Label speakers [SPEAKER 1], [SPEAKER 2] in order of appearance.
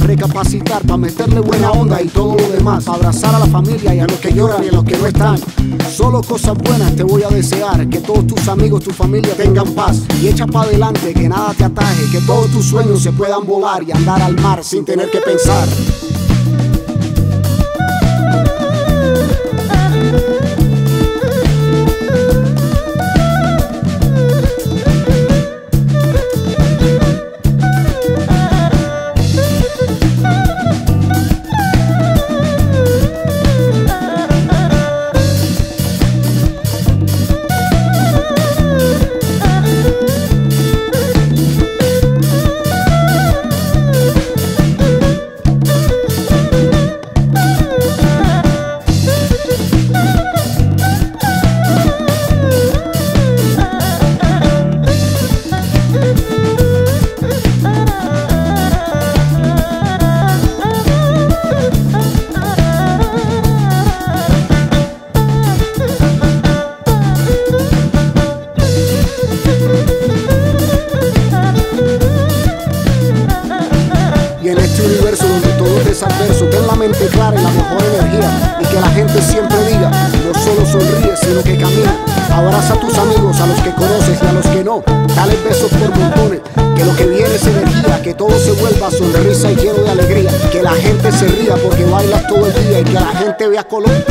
[SPEAKER 1] recapacitar, para meterle buena onda y todo lo demás, para abrazar a la familia y a los que lloran y a los que no están. Solo cosas buenas te voy a desear, que todos tus amigos, tu familia tengan paz y echa para adelante, que nada te ataje, que todos tus sueños se puedan volar y andar al mar sin tener que pensar. Es adverso, ten la mente clara y la mejor energía. Y que la gente siempre diga, no solo sonríe, sino que camina. Abraza a tus amigos, a los que conoces y a los que no. Dale besos por montones, que lo que viene es energía. Que todo se vuelva sonrisa y lleno de alegría. Que la gente se ría porque baila todo el día y que la gente vea color.